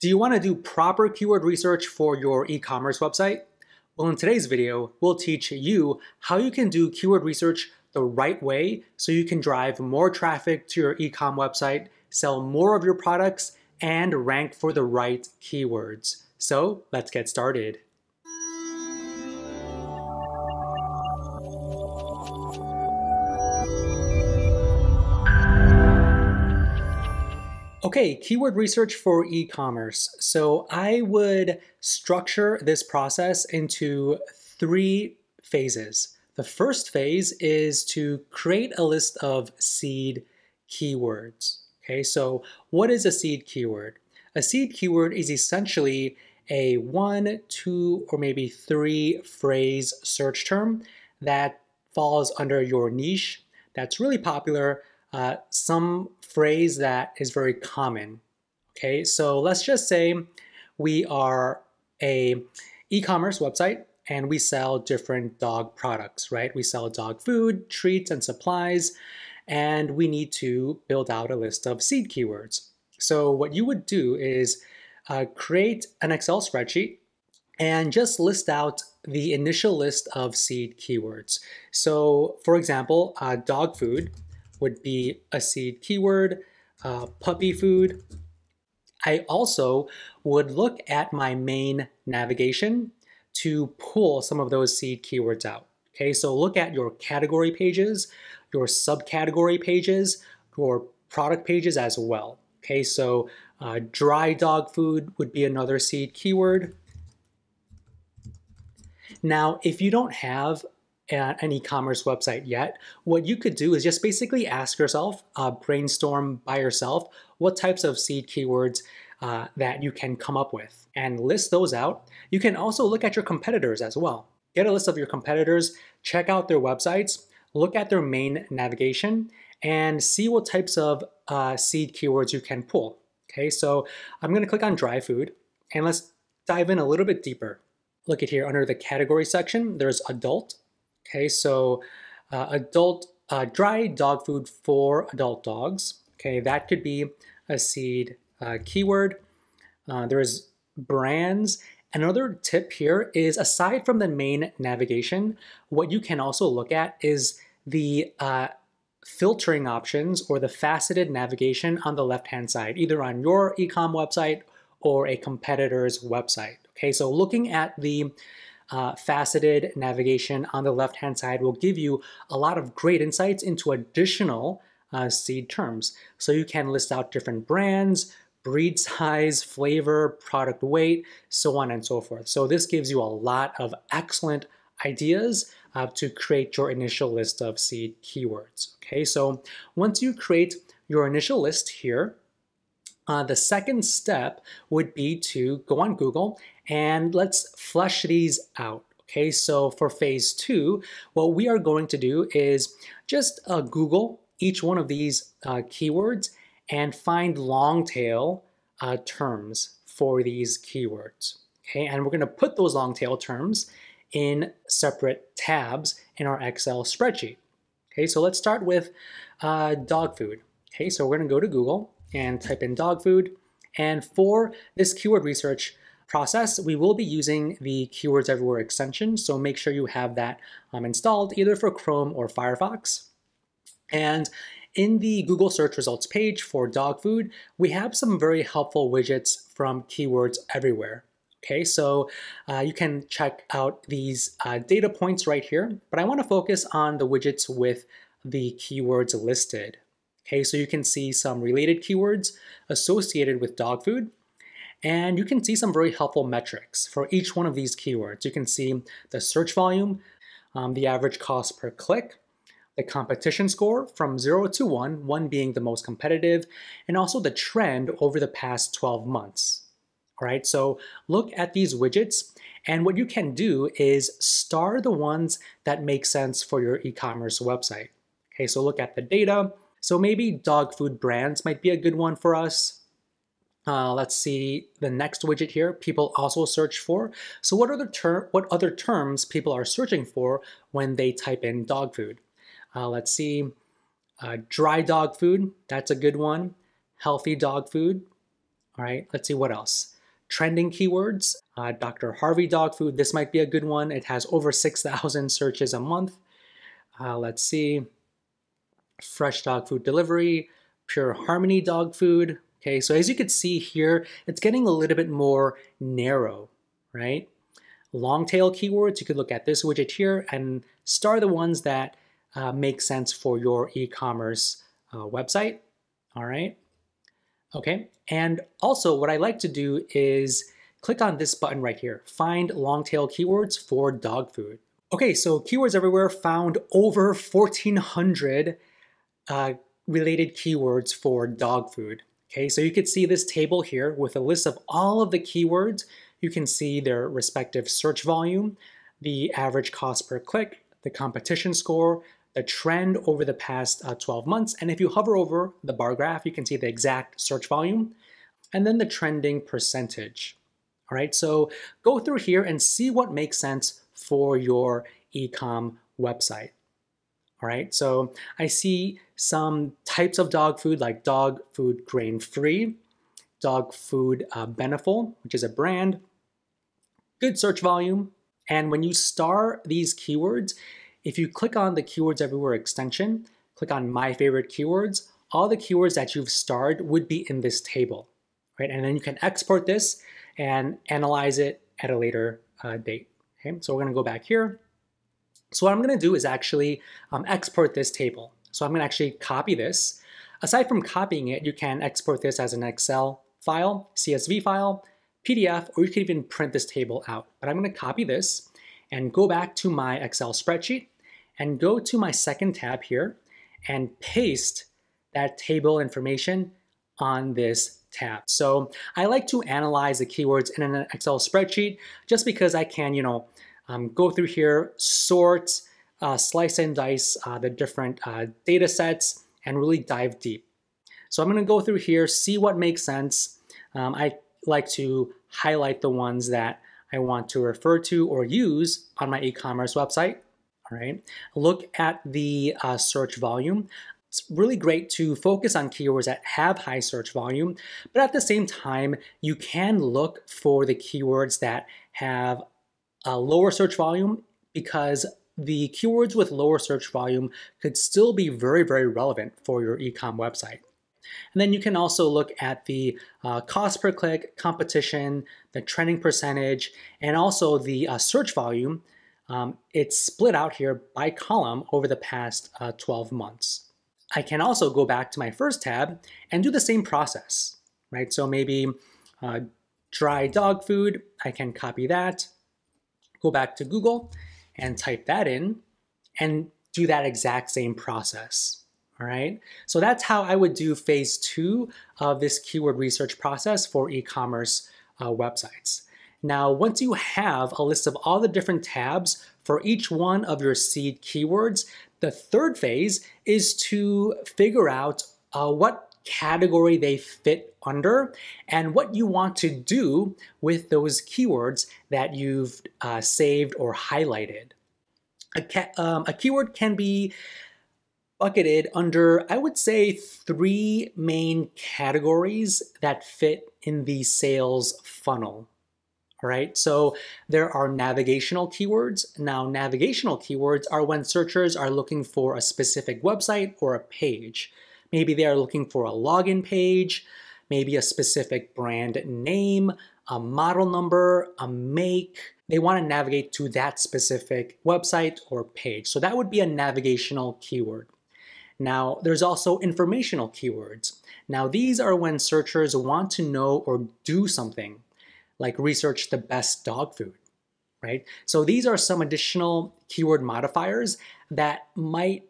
Do you want to do proper keyword research for your e-commerce website? Well, in today's video, we'll teach you how you can do keyword research the right way so you can drive more traffic to your e-com website, sell more of your products, and rank for the right keywords. So let's get started. Okay, keyword research for e-commerce. So I would structure this process into three phases. The first phase is to create a list of seed keywords. Okay, so what is a seed keyword? A seed keyword is essentially a one, two, or maybe three phrase search term that falls under your niche that's really popular uh, some phrase that is very common. Okay, so let's just say we are a e-commerce website and we sell different dog products, right? We sell dog food, treats, and supplies, and we need to build out a list of seed keywords. So what you would do is uh, create an Excel spreadsheet and just list out the initial list of seed keywords. So for example, uh, dog food would be a seed keyword, uh, puppy food. I also would look at my main navigation to pull some of those seed keywords out. Okay, so look at your category pages, your subcategory pages, your product pages as well. Okay, so uh, dry dog food would be another seed keyword. Now, if you don't have an e-commerce website yet, what you could do is just basically ask yourself, uh, brainstorm by yourself, what types of seed keywords uh, that you can come up with and list those out. You can also look at your competitors as well. Get a list of your competitors, check out their websites, look at their main navigation, and see what types of uh, seed keywords you can pull. Okay, so I'm gonna click on dry food and let's dive in a little bit deeper. Look at here under the category section, there's adult, Okay, so uh, adult uh, dry dog food for adult dogs. Okay, that could be a seed uh, keyword. Uh, there's brands. Another tip here is aside from the main navigation, what you can also look at is the uh, filtering options or the faceted navigation on the left-hand side, either on your ecom website or a competitor's website. Okay, so looking at the uh, faceted navigation on the left-hand side will give you a lot of great insights into additional uh, seed terms. So you can list out different brands, breed size, flavor, product weight, so on and so forth. So this gives you a lot of excellent ideas uh, to create your initial list of seed keywords. Okay, so once you create your initial list here, uh, the second step would be to go on Google and let's flush these out. Okay, so for phase two, what we are going to do is just uh, Google each one of these uh, keywords and find long tail uh, terms for these keywords. Okay, and we're going to put those long tail terms in separate tabs in our Excel spreadsheet. Okay, so let's start with uh, dog food. Okay, so we're going to go to Google and type in dog food. And for this keyword research process, we will be using the Keywords Everywhere extension. So make sure you have that um, installed either for Chrome or Firefox. And in the Google search results page for dog food, we have some very helpful widgets from Keywords Everywhere. Okay, so uh, you can check out these uh, data points right here, but I want to focus on the widgets with the keywords listed. Okay, so you can see some related keywords associated with dog food, and you can see some very helpful metrics for each one of these keywords. You can see the search volume, um, the average cost per click, the competition score from 0 to 1, 1 being the most competitive, and also the trend over the past 12 months. All right, so look at these widgets, and what you can do is star the ones that make sense for your e-commerce website. Okay, so look at the data, so maybe dog food brands might be a good one for us. Uh, let's see the next widget here. People also search for. So what other ter what other terms people are searching for when they type in dog food? Uh, let's see. Uh, dry dog food. That's a good one. Healthy dog food. All right, let's see what else. Trending keywords, uh, Dr. Harvey dog food. This might be a good one. It has over 6,000 searches a month. Uh, let's see. Fresh dog food delivery, Pure Harmony dog food. Okay, so as you can see here, it's getting a little bit more narrow, right? Long tail keywords, you could look at this widget here and star the ones that uh, make sense for your e-commerce uh, website, all right? Okay, and also what I like to do is click on this button right here, find long tail keywords for dog food. Okay, so Keywords Everywhere found over 1,400 uh, related keywords for dog food. Okay, so you could see this table here with a list of all of the keywords. You can see their respective search volume, the average cost per click, the competition score, the trend over the past uh, 12 months. And if you hover over the bar graph, you can see the exact search volume and then the trending percentage. All right, so go through here and see what makes sense for your ecom website. All right, so I see some types of dog food like dog food grain free, dog food uh, Beneful, which is a brand, good search volume. And when you star these keywords, if you click on the Keywords Everywhere extension, click on My Favorite Keywords, all the keywords that you've starred would be in this table, right? And then you can export this and analyze it at a later uh, date. Okay, so we're gonna go back here. So what I'm gonna do is actually um, export this table. So I'm gonna actually copy this. Aside from copying it, you can export this as an Excel file, CSV file, PDF, or you can even print this table out. But I'm gonna copy this and go back to my Excel spreadsheet and go to my second tab here and paste that table information on this tab. So I like to analyze the keywords in an Excel spreadsheet just because I can, you know, um, go through here, sort, uh, slice and dice uh, the different uh, data sets and really dive deep. So I'm gonna go through here, see what makes sense. Um, I like to highlight the ones that I want to refer to or use on my e-commerce website all right? Look at the uh, search volume. It's really great to focus on keywords that have high search volume, but at the same time, you can look for the keywords that have a lower search volume because the keywords with lower search volume could still be very, very relevant for your ecom website. And then you can also look at the uh, cost per click, competition, the trending percentage, and also the uh, search volume um, it's split out here by column over the past uh, 12 months. I can also go back to my first tab and do the same process, right? So maybe uh, dry dog food, I can copy that, go back to Google and type that in and do that exact same process, all right? So that's how I would do phase two of this keyword research process for e-commerce uh, websites. Now, once you have a list of all the different tabs for each one of your seed keywords, the third phase is to figure out uh, what category they fit under and what you want to do with those keywords that you've uh, saved or highlighted. A, um, a keyword can be bucketed under, I would say, three main categories that fit in the sales funnel. All right, so there are navigational keywords. Now, navigational keywords are when searchers are looking for a specific website or a page. Maybe they are looking for a login page, maybe a specific brand name, a model number, a make. They want to navigate to that specific website or page. So that would be a navigational keyword. Now, there's also informational keywords. Now, these are when searchers want to know or do something like research the best dog food, right? So these are some additional keyword modifiers that might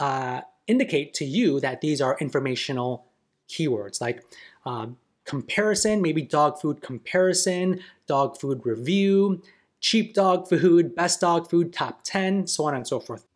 uh, indicate to you that these are informational keywords like um, comparison, maybe dog food comparison, dog food review, cheap dog food, best dog food, top 10, so on and so forth.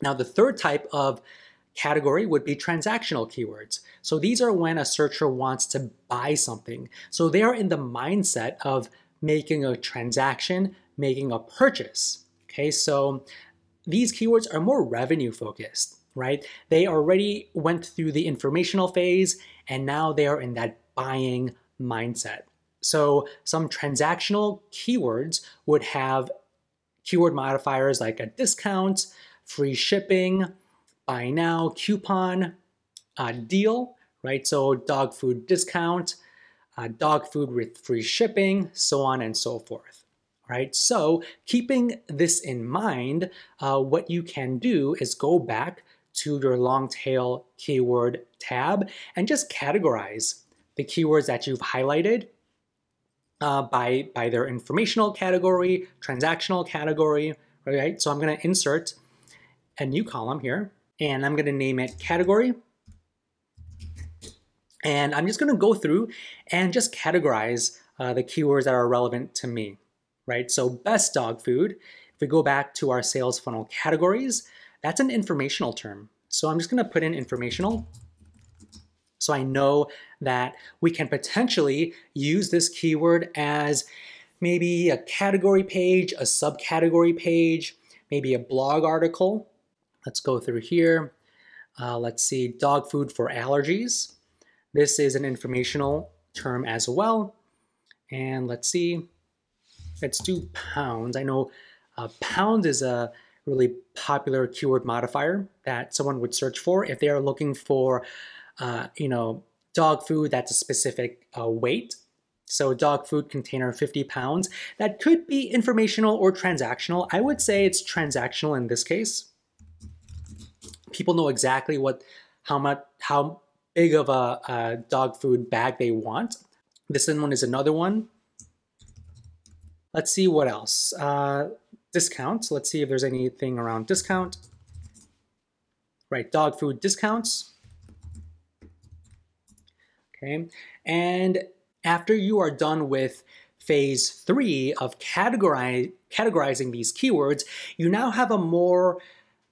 Now, the third type of category would be transactional keywords. So these are when a searcher wants to buy something. So they are in the mindset of making a transaction, making a purchase. Okay, so these keywords are more revenue focused, right? They already went through the informational phase and now they are in that buying mindset. So some transactional keywords would have keyword modifiers like a discount, free shipping, buy now, coupon, uh, deal, right? So dog food discount, uh, dog food with free shipping, so on and so forth, right? So keeping this in mind, uh, what you can do is go back to your long tail keyword tab and just categorize the keywords that you've highlighted uh, by, by their informational category, transactional category, right? So I'm gonna insert a new column here and I'm gonna name it category. And I'm just gonna go through and just categorize uh, the keywords that are relevant to me, right? So best dog food, if we go back to our sales funnel categories, that's an informational term. So I'm just gonna put in informational so I know that we can potentially use this keyword as maybe a category page, a subcategory page, maybe a blog article. Let's go through here. Uh, let's see, dog food for allergies. This is an informational term as well. And let's see, let's do pounds. I know uh, pounds is a really popular keyword modifier that someone would search for if they are looking for uh, you know, dog food that's a specific uh, weight. So dog food container 50 pounds. That could be informational or transactional. I would say it's transactional in this case. People know exactly what, how much, how big of a, a dog food bag they want. This one is another one. Let's see what else. Uh, discounts. Let's see if there's anything around discount. Right, dog food discounts okay? And after you are done with phase three of categorize, categorizing these keywords, you now have a more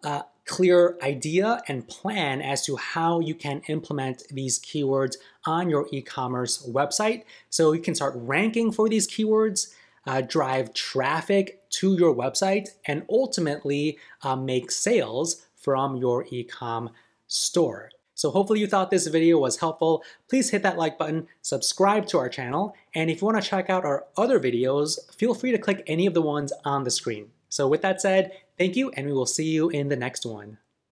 uh, clear idea and plan as to how you can implement these keywords on your e-commerce website. So you can start ranking for these keywords, uh, drive traffic to your website, and ultimately uh, make sales from your e-com store. So hopefully you thought this video was helpful. Please hit that like button, subscribe to our channel, and if you want to check out our other videos, feel free to click any of the ones on the screen. So with that said, thank you, and we will see you in the next one.